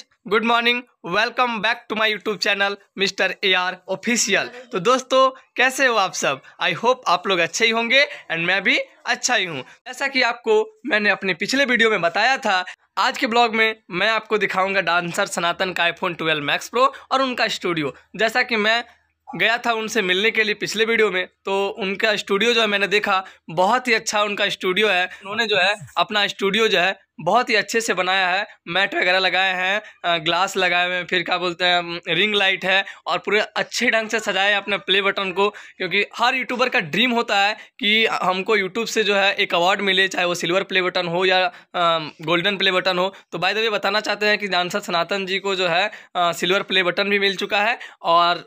Guys good morning welcome back to my YouTube channel mister A R official तो दोस्तों कैसे हो आप सब? आई होप आप लोग अच्छे ही होंगे एंड मैं भी अच्छा ही हूँ। जैसा कि आपको मैंने अपने पिछले वीडियो में बताया था आज के ब्लॉग में मैं आपको दिखाऊँगा डांसर सनातन का आईफोन 12 मैक्स प्रो और उनका स्टूडियो जैसा कि मैं गया था उनसे मिलने के लिए पिछले वीडियो में तो उनका स्टूडियो जो है मैंने देखा, बहुत ही अच्छा उनका स्टूडियो है। उन्होंने जो है अपना स्टूडियो जो है बहुत ही अच्छे से बनाया है। मैट वगैरह लगाए हैं ग्लास लगाए हुए हैं, फिर क्या बोलते हैं रिंग लाइट है, और पूरे अच्छे ढंग से सजाए अपने प्ले बटन को, क्योंकि हर यूट्यूबर का ड्रीम होता है कि हमको यूट्यूब से जो है एक अवार्ड मिले, चाहे वो सिल्वर प्ले बटन हो या गोल्डन प्ले बटन हो। तो बाय द वे बताना चाहते हैं कि डांसर सनातन जी को जो है सिल्वर प्ले बटन भी मिल चुका है, और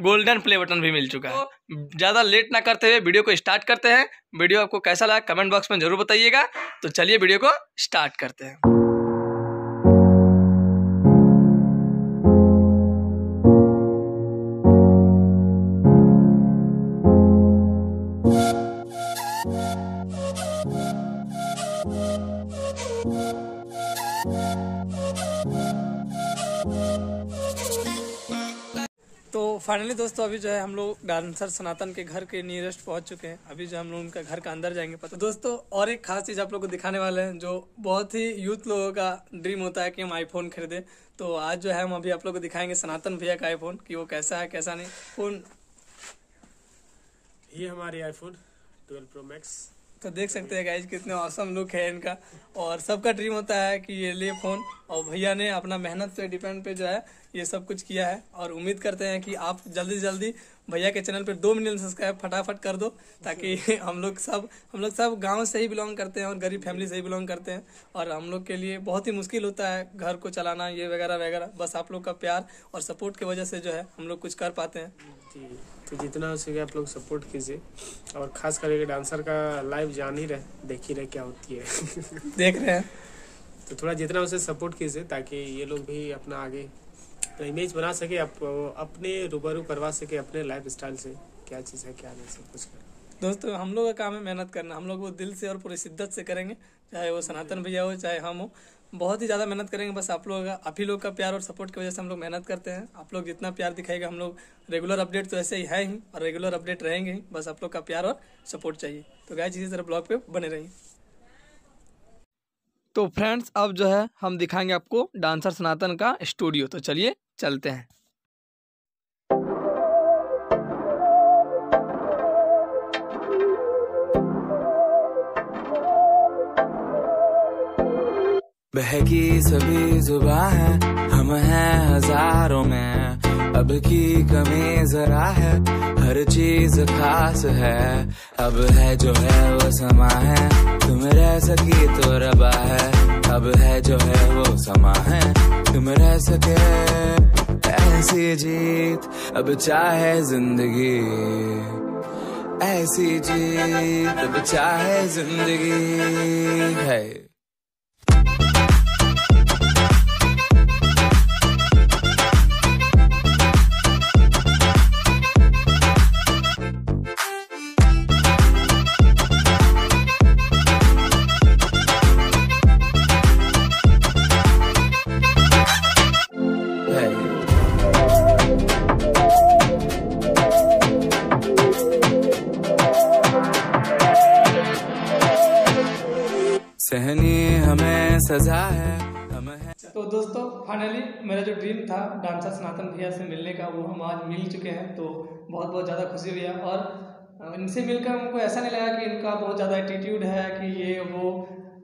गोल्डन प्ले बटन भी मिल चुका है। ज़्यादा लेट ना करते हुए वीडियो को स्टार्ट करते हैं। वीडियो आपको कैसा लगा कमेंट बॉक्स में ज़रूर बताइएगा। तो चलिए वीडियो को स्टार्ट करते हैं। तो फाइनली दोस्तों अभी जो है हम लोग डांसर सनातन के घर के नियरेस्ट पहुँच चुके हैं। अभी जो हम लोग उनका घर का अंदर जाएँगे तो दोस्तों और एक खास चीज़ आप लोग को दिखाने वाले हैं जो बहुत ही यूथ लोगों का ड्रीम होता है कि हम आईफोन खरीदें। तो आज जो है हम अभी आप लोग को दिखाएँगे सनातन भैया का आईफोन कि वो कैसा है कैसा नहीं। फ़ोन ये हमारी आईफोन 12 प्रो मैक्स तो देख सकते हैं गाइज़ कितने औसम लुक है इनका। और सबका ड्रीम होता है कि ये ले फ़ोन और भैया ने अपना मेहनत पे डिपेंड पे जो है ये सब कुछ किया है और उम्मीद करते हैं कि आप जल्दी से जल्दी भैया के चैनल पर दो मिलियन सब्सक्राइब फटाफट कर दो ताकि हम लोग सब हम लोग सब गाँव से ही बिलोंग करते हैं और गरीब फैमिली से ही बिलोंग करते हैं और हम लोग के लिए बहुत ही मुश्किल होता है घर को चलाना ये वगैरह वगैरह। बस आप लोग का प्यार और सपोर्ट की वजह से जो है हम लोग कुछ कर पाते हैं। जी तो जितना हो सके आप लोग सपोर्ट कीजिए और खास करके डांसर का लाइव जान ही रहे देख ही रहे क्या होती है। देख रहे हैं। तो थोड़ा जितना उसे सपोर्ट कीजिए ताकि ये लोग भी अपना आगे इमेज बना सके अप, अपने रूबरू करवा सके अपने लाइफ स्टाइल से। क्या चीज़ है क्या नहीं सब कुछ कर दोस्तों हम लोग का काम है मेहनत करना। हम लोग वो दिल से और पूरी शिद्दत से करेंगे चाहे वो सनातन भैया हो चाहे हम हो। बहुत ही ज़्यादा मेहनत करेंगे बस आप लोग आप ही लोग का प्यार और सपोर्ट की वजह से हम लोग मेहनत करते हैं। आप लोग जितना प्यार दिखाएगा हम लोग रेगुलर अपडेट तो ऐसे ही है ही और रेगुलर अपडेट रहेंगे ही। बस आप लोग का प्यार और सपोर्ट चाहिए। तो गाय इसी तरह ब्लॉग पे बने रहिए। तो फ्रेंड्स अब जो है हम दिखाएँगे आपको डांसर सनातन का स्टूडियो तो चलिए चलते हैं। बहकी सभी जुबा है, हम हैं हज़ारों में। अब की कमी जरा है, हर चीज़ खास है। अब है जो है वो समा है, तुम रह सकी तो रबा है। अब है जो है वो समा है। तुम रह सके ऐसी जीत, अब चाहे ज़िंदगी। ऐसी जीत, अब चाहे ज़िंदगी। है। सजा है तो दोस्तों फाइनली मेरा जो ड्रीम था डांसर सनातन भैया से मिलने का, वो हम आज मिल चुके हैं तो बहुत बहुत ज़्यादा खुशी हुई है और इनसे मिलकर हमको ऐसा नहीं लगा कि इनका बहुत ज़्यादा एटीट्यूड है, कि ये, वो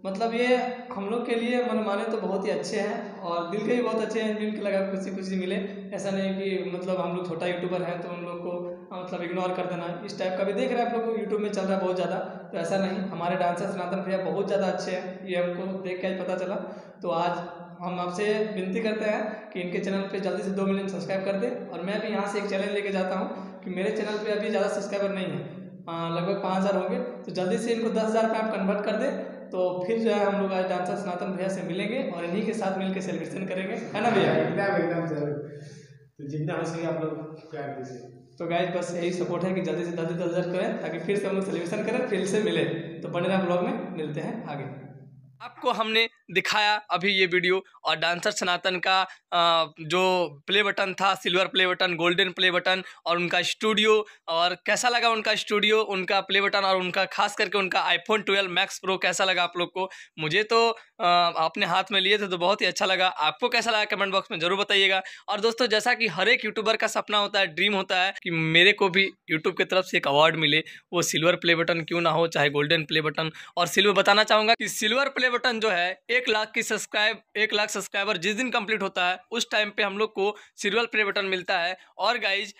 मतलब ये हम लोग के लिए मन माने तो बहुत ही अच्छे हैं, और दिल के भी बहुत अच्छे हैं, जिनके लगा खुशी खुशी मिले। ऐसा नहीं कि मतलब हम लोग छोटा यूट्यूबर हैं तो उन लोग को मतलब इग्नोर कर देना। इस टाइप का भी देख रहे हैं आप लोग यूट्यूब में चल रहा है बहुत ज़्यादा तो ऐसा नहीं। हमारे डांसर सनातन भैया बहुत ज़्यादा अच्छे हैं, ये हमको देख के पता चला। तो आज हम आपसे विनती करते हैं कि इनके चैनल पे जल्दी से दो मिलियन सब्सक्राइब कर दें, और मैं भी यहाँ से एक चैनल लेके जाता हूँ कि मेरे चैनल पे अभी ज़्यादा सब्सक्राइबर नहीं है। लगभग पाँच हज़ार होंगे तो जल्दी से इनको दस हज़ार पे आप कन्वर्ट कर दें तो फिर जो है हम लोग आज डांसर सनातन भैया से मिलेंगे, और इन्हीं के साथ मिलकर सेलिब्रेशन करेंगे। है ना भैया? एकदम एकदम ज़रूर। तो जितना हो सके आप लोग प्यार दीजिए। तो गाइज़ बस यही सपोर्ट है कि जल्दी से जल्दी हज़ार करें, ताकि फिर से हम लोग सेलिब्रेशन करें, फिर से मिले। तो बने रहा ब्लॉग में, मिलते हैं आगे। आपको हमने दिखाया अभी ये वीडियो और डांसर सनातन का जो प्ले बटन था silver play button golden play button और उनका स्टूडियो और कैसा लगा उनका स्टूडियो उनका प्ले बटन और उनका खास करके उनका आईफोन ट्वेल्व मैक्स प्रो कैसा लगा आप लोग को? मुझे तो अपने हाथ में लिए थे तो बहुत ही अच्छा लगा। आपको कैसा लगा कमेंट बॉक्स में ज़रूर बताइएगा। और दोस्तों, जैसा कि हर एक यूट्यूबर का सपना होता है ड्रीम होता है कि मेरे को भी यूट्यूब की तरफ़ से एक अवार्ड मिले। वो सिल्वर प्ले बटन क्यों ना हो, चाहे गोल्डन प्ले बटन और सिल्वर बताना चाहूँगा कि सिल्वर प्ले बटन जो है, एक लाख की सब्सक्राइब एक लाख सब्सक्राइबर जिस दिन कंप्लीट होता है उस टाइम पे हम लोग को सिल्वर प्ले बटन मिलता है। और गाइज़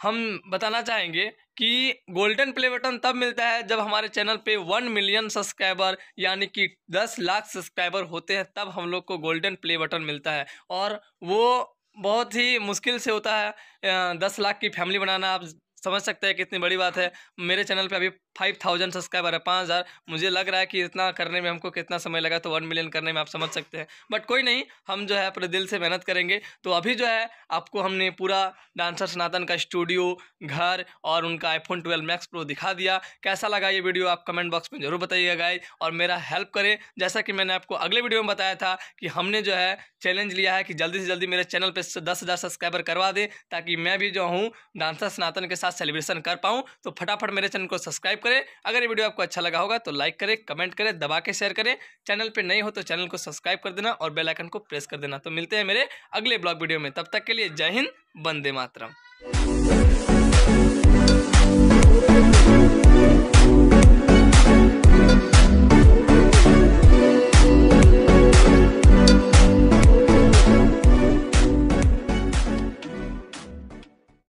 हम बताना चाहेंगे कि गोल्डन प्ले बटन तब मिलता है जब हमारे चैनल पे वन मिलियन सब्सक्राइबर यानी कि दस लाख सब्सक्राइबर होते हैं, तब हम लोग को गोल्डन प्ले बटन मिलता है। और वो बहुत ही मुश्किल से होता है। दस लाख की फैमिली बनाना, आप समझ सकते हैं कितनी बड़ी बात है। मेरे चैनल पे अभी फाइव थाउज़ेंड सब्सक्राइबर है, पाँच हज़ार। मुझे लग रहा है कि इतना करने में हमको कितना समय लगा तो वन मिलियन करने में आप समझ सकते हैं। बट कोई नहीं, हम जो है अपने दिल से मेहनत करेंगे। तो अभी जो है, आपको हमने पूरा डांसर सनातन का स्टूडियो, घर और उनका आईफोन ट्वेल्व मैक्स प्रो दिखा दिया। कैसा लगा ये वीडियो, आप कमेंट बॉक्स में ज़रूर बताइएगा गाइज़ और मेरा हेल्प करें। जैसा कि मैंने आपको अगले वीडियो में बताया था कि हमने जो है चैलेंज लिया है कि जल्दी से जल्दी मेरे चैनल पर दस हज़ार सब्सक्राइबर करवा दें, ताकि मैं भी जो हूँ, डांसर सनातन के साथ सेलिब्रेशन कर पाऊँ। तो फटाफट मेरे चैनल को सब्सक्राइब करें। अगर ये वीडियो आपको अच्छा लगा होगा तो लाइक करें कमेंट करें, दबा के शेयर करें। चैनल पर नहीं हो तो चैनल को सब्सक्राइब कर देना और बेलाइकन को प्रेस कर देना। तो मिलते हैं मेरे अगले ब्लॉग वीडियो में। तब तक के लिए जय हिंद बंदे मातरम।